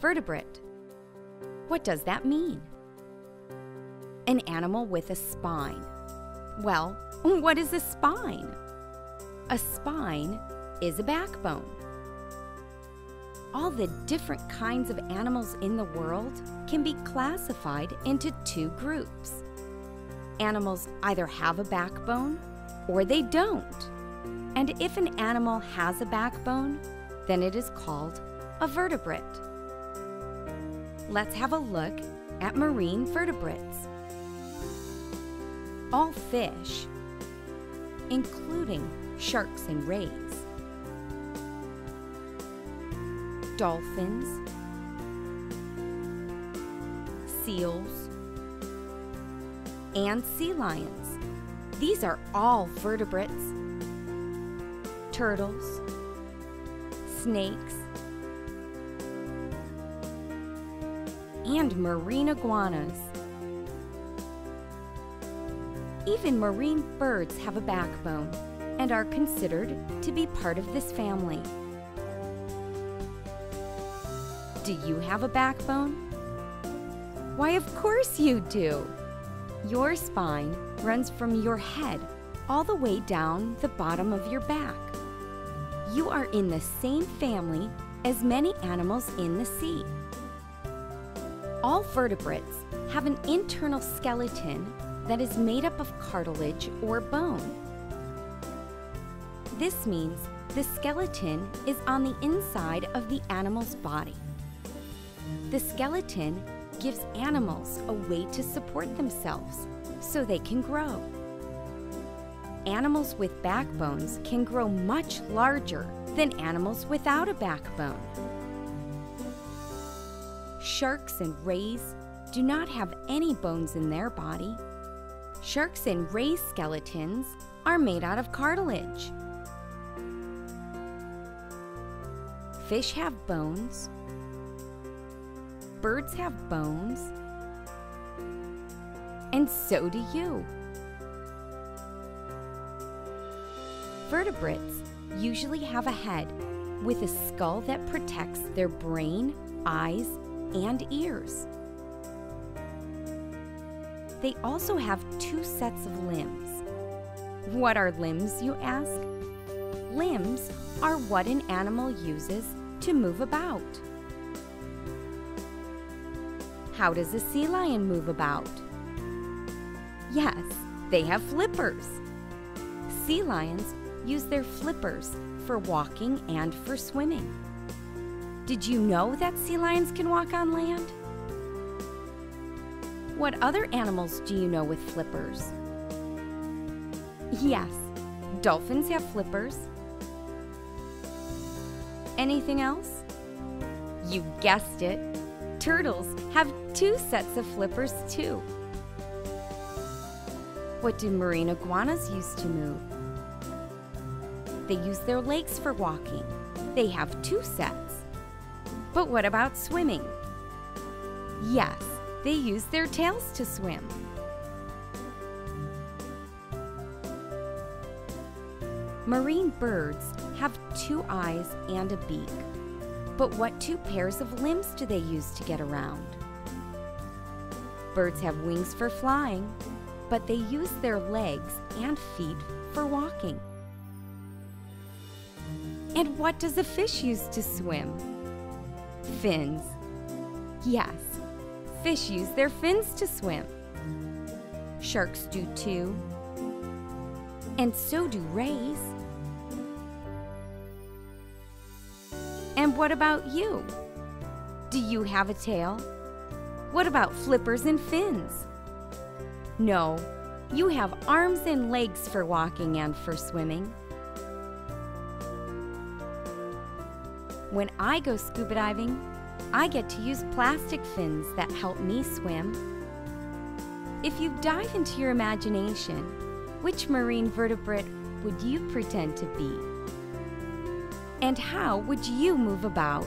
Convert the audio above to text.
Vertebrate. What does that mean? An animal with a spine. Well, what is a spine? A spine is a backbone. All the different kinds of animals in the world can be classified into two groups. Animals either have a backbone or they don't. And if an animal has a backbone, then it is called a vertebrate. Let's have a look at marine vertebrates. All fish, including sharks and rays, dolphins, seals, and sea lions. These are all vertebrates. Turtles, snakes, and marine iguanas. Even marine birds have a backbone and are considered to be part of this family. Do you have a backbone? Why, of course you do! Your spine runs from your head all the way down the bottom of your back. You are in the same family as many animals in the sea. All vertebrates have an internal skeleton that is made up of cartilage or bone. This means the skeleton is on the inside of the animal's body. The skeleton gives animals a way to support themselves so they can grow. Animals with backbones can grow much larger than animals without a backbone. Sharks and rays do not have any bones in their body. Sharks and ray skeletons are made out of cartilage. Fish have bones. Birds have bones. And so do you. Vertebrates usually have a head with a skull that protects their brain, eyes, and ears. They also have two sets of limbs. What are limbs, you ask? Limbs are what an animal uses to move about. How does a sea lion move about? Yes, they have flippers. Sea lions use their flippers for walking and for swimming. Did you know that sea lions can walk on land? What other animals do you know with flippers? Yes, dolphins have flippers. Anything else? You guessed it. Turtles have two sets of flippers too. What do marine iguanas use to move? They use their legs for walking. They have two sets. But what about swimming? Yes, they use their tails to swim. Marine birds have two eyes and a beak. But what two pairs of limbs do they use to get around? Birds have wings for flying, but they use their legs and feet for walking. And what does a fish use to swim? Fins. Yes, fish use their fins to swim. Sharks do too. And so do rays. And what about you? Do you have a tail? What about flippers and fins? No, you have arms and legs for walking and for swimming. When I go scuba diving, I get to use plastic fins that help me swim. If you dive into your imagination, which marine vertebrate would you pretend to be? And how would you move about?